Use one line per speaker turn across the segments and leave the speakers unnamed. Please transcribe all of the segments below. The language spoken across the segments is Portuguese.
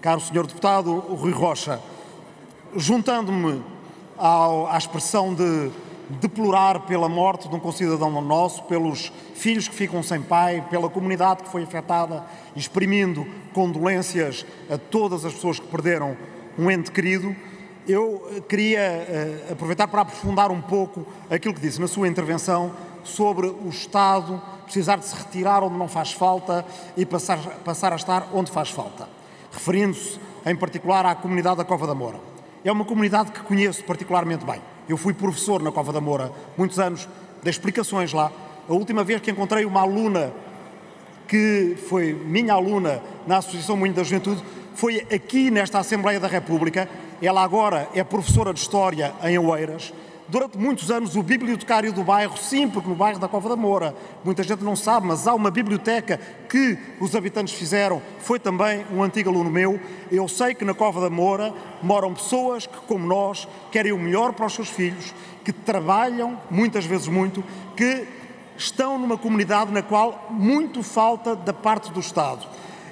caro senhor deputado Rui Rocha, juntando-me à expressão de deplorar pela morte de um concidadão nosso, pelos filhos que ficam sem pai, pela comunidade que foi afetada, exprimindo condolências a todas as pessoas que perderam um ente querido, eu queria uh, aproveitar para aprofundar um pouco aquilo que disse na sua intervenção sobre o Estado precisar de se retirar onde não faz falta e passar, passar a estar onde faz falta, referindo-se em particular à comunidade da Cova da Moura. É uma comunidade que conheço particularmente bem. Eu fui professor na Cova da Moura muitos anos, dei explicações lá. A última vez que encontrei uma aluna que foi minha aluna na Associação Moinho da Juventude foi aqui nesta Assembleia da República. Ela agora é professora de História em Oeiras durante muitos anos o bibliotecário do bairro, sim, porque no bairro da Cova da Moura, muita gente não sabe, mas há uma biblioteca que os habitantes fizeram, foi também um antigo aluno meu. Eu sei que na Cova da Moura moram pessoas que, como nós, querem o melhor para os seus filhos, que trabalham, muitas vezes muito, que estão numa comunidade na qual muito falta da parte do Estado.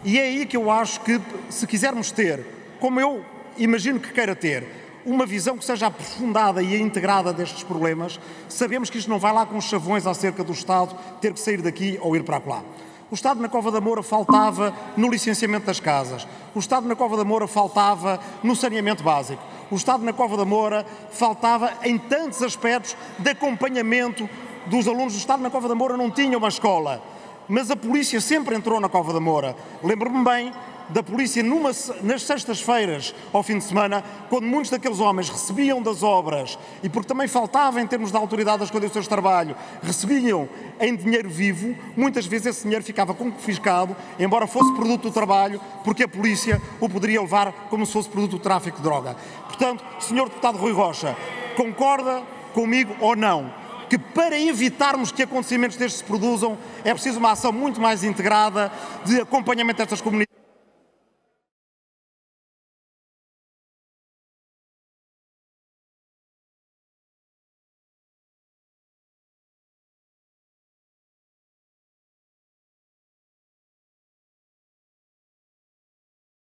E é aí que eu acho que, se quisermos ter, como eu imagino que queira ter, uma visão que seja aprofundada e integrada destes problemas, sabemos que isto não vai lá com chavões acerca do Estado ter que sair daqui ou ir para lá. O Estado na Cova da Moura faltava no licenciamento das casas. O Estado na Cova da Moura faltava no saneamento básico. O Estado na Cova da Moura faltava em tantos aspectos de acompanhamento dos alunos. O Estado na Cova da Moura não tinha uma escola, mas a polícia sempre entrou na Cova da Moura. Lembro-me bem da polícia numa, nas sextas-feiras ao fim de semana, quando muitos daqueles homens recebiam das obras e porque também faltava em termos de autoridade as condições de trabalho, recebiam em dinheiro vivo, muitas vezes esse dinheiro ficava confiscado, embora fosse produto do trabalho, porque a polícia o poderia levar como se fosse produto do tráfico de droga. Portanto, Sr. Deputado Rui Rocha, concorda comigo ou não? que para evitarmos que acontecimentos destes se produzam, é preciso uma ação muito mais integrada de acompanhamento destas comunidades